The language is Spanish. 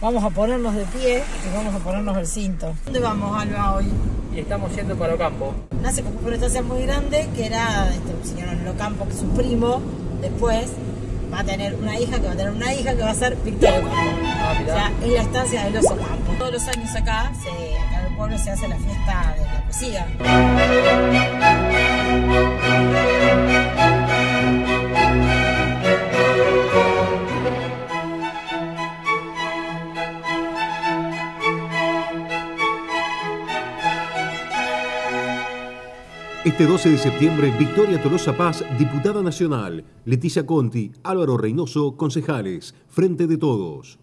Vamos a ponernos de pie y vamos a ponernos el cinto. ¿Dónde vamos, Alba, hoy? Y estamos yendo para Ocampo. Nace como una estancia muy grande que era este, un señor en Ocampo, que su primo después va a tener una hija, que va a tener una hija que va a ser Victoria Ocampo. Ah, O sea, es la estancia de los Ocampos. Todos los años acá, se, acá en el pueblo se hace la fiesta de la poesía. Este 12 de septiembre, Victoria Tolosa Paz, diputada nacional. Leticia Conti, Álvaro Reynoso, concejales. Frente de todos.